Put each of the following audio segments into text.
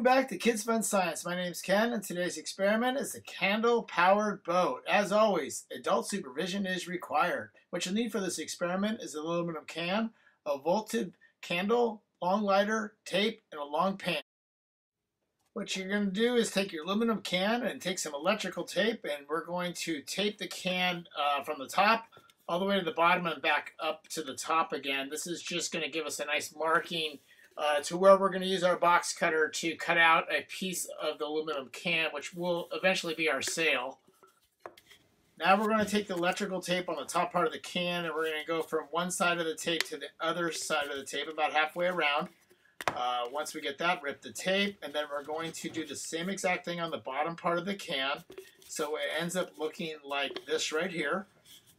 Welcome back to Kids Fun Science. My name is Ken, and today's experiment is a candle-powered boat. As always, adult supervision is required. What you'll need for this experiment is an aluminum can, a votive candle, long lighter, tape, and a long pan. What you're going to do is take your aluminum can and take some electrical tape, and we're going to tape the can uh, from the top all the way to the bottom and back up to the top again. This is just going to give us a nice marking uh, to where we're going to use our box cutter to cut out a piece of the aluminum can, which will eventually be our sail. Now we're going to take the electrical tape on the top part of the can and we're going to go from one side of the tape to the other side of the tape about halfway around. Uh, once we get that, rip the tape and then we're going to do the same exact thing on the bottom part of the can. So it ends up looking like this right here.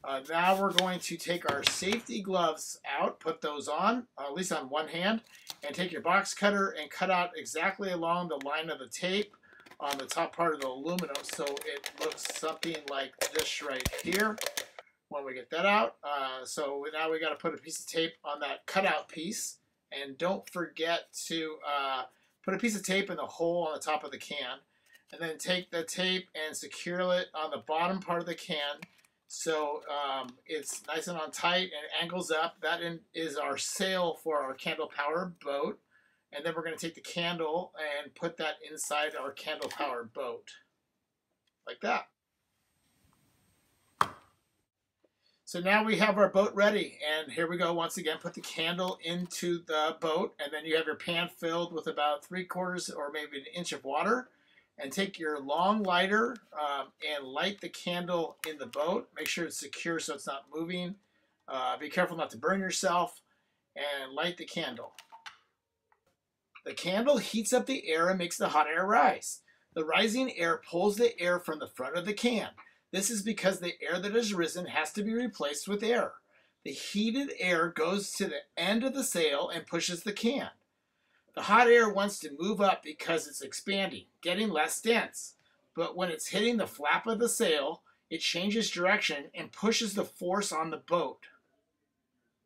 Uh, now we're going to take our safety gloves out, put those on, uh, at least on one hand, and take your box cutter and cut out exactly along the line of the tape on the top part of the aluminum so it looks something like this right here. When we get that out. Uh, so now we got to put a piece of tape on that cutout piece. And don't forget to uh, put a piece of tape in the hole on the top of the can. And then take the tape and secure it on the bottom part of the can so um, it's nice and on tight and angles up. That in, is our sail for our candle power boat. And then we're going to take the candle and put that inside our candle power boat. Like that. So now we have our boat ready. And here we go once again. Put the candle into the boat. And then you have your pan filled with about three quarters or maybe an inch of water and take your long lighter um, and light the candle in the boat. Make sure it's secure so it's not moving. Uh, be careful not to burn yourself and light the candle. The candle heats up the air and makes the hot air rise. The rising air pulls the air from the front of the can. This is because the air that has risen has to be replaced with air. The heated air goes to the end of the sail and pushes the can. The hot air wants to move up because it's expanding, getting less dense. But when it's hitting the flap of the sail, it changes direction and pushes the force on the boat.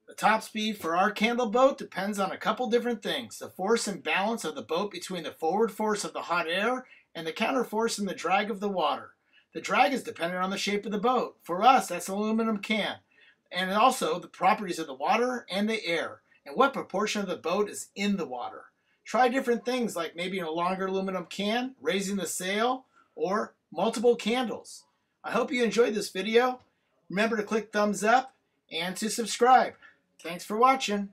The top speed for our candle boat depends on a couple different things. The force and balance of the boat between the forward force of the hot air and the counter force and the drag of the water. The drag is dependent on the shape of the boat. For us, that's aluminum can. And also the properties of the water and the air, and what proportion of the boat is in the water. Try different things like maybe a longer aluminum can, raising the sail, or multiple candles. I hope you enjoyed this video. Remember to click thumbs up and to subscribe. Thanks for watching.